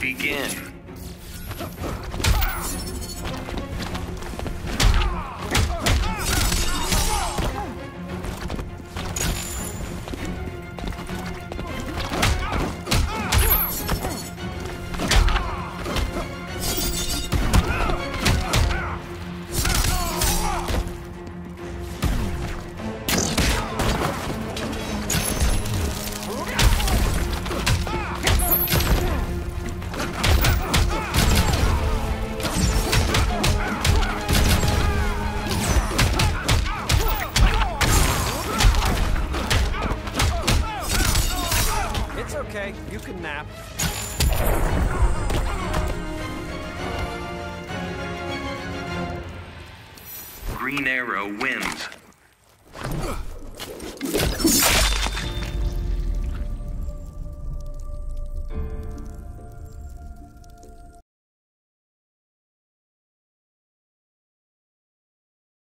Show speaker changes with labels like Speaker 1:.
Speaker 1: Begin.
Speaker 2: It's okay. You can nap.
Speaker 1: Green Arrow wins.